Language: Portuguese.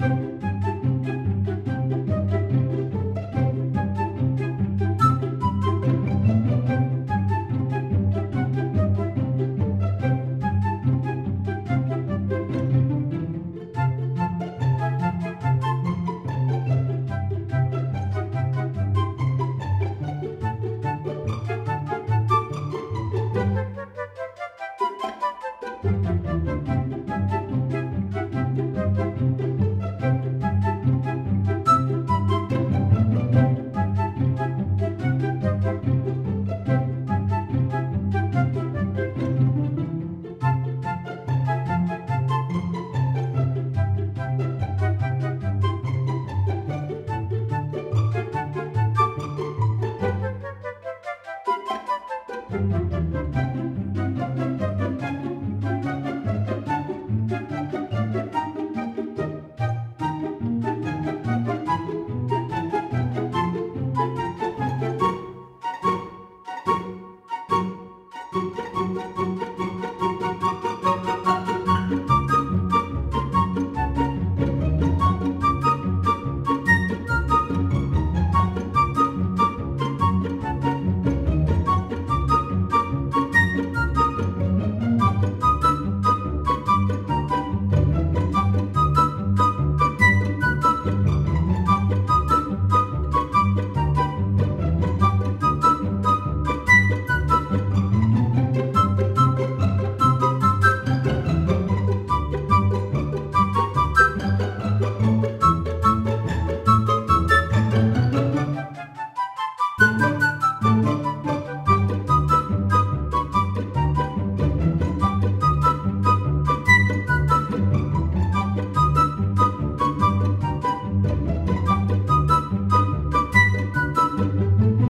Música Música